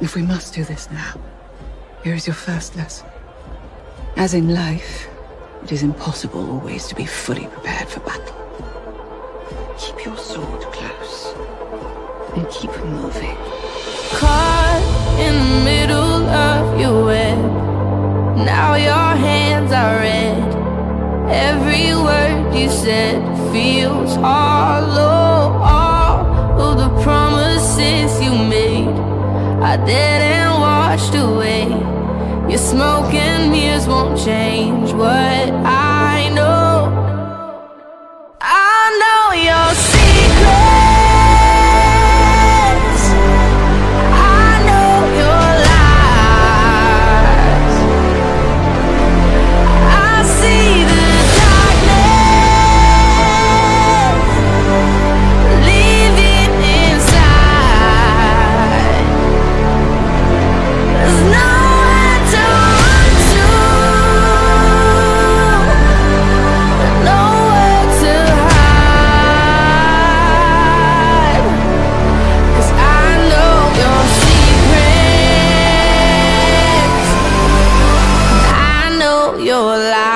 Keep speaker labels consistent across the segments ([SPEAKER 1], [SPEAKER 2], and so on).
[SPEAKER 1] If we must do this now, here is your first lesson. As in life, it is impossible always to be fully prepared for battle. Keep your sword close and keep moving.
[SPEAKER 2] Caught in the middle of your web. Now your hands are red. Every word you said feels hollow. All of the promises you made, I didn't washed away. Your smoke and mirrors won't change what I your lies.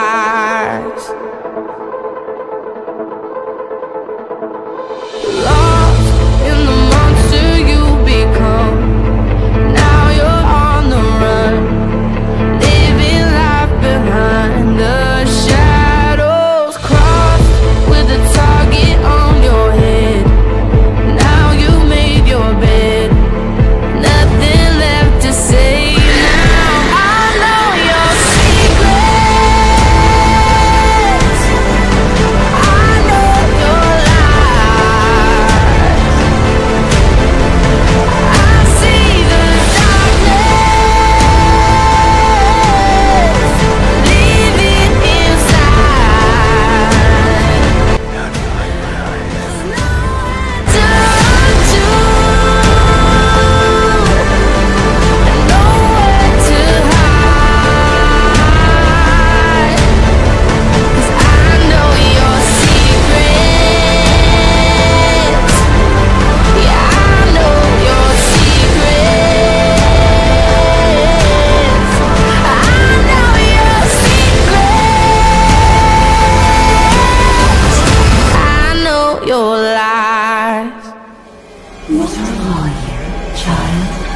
[SPEAKER 3] What are you, child?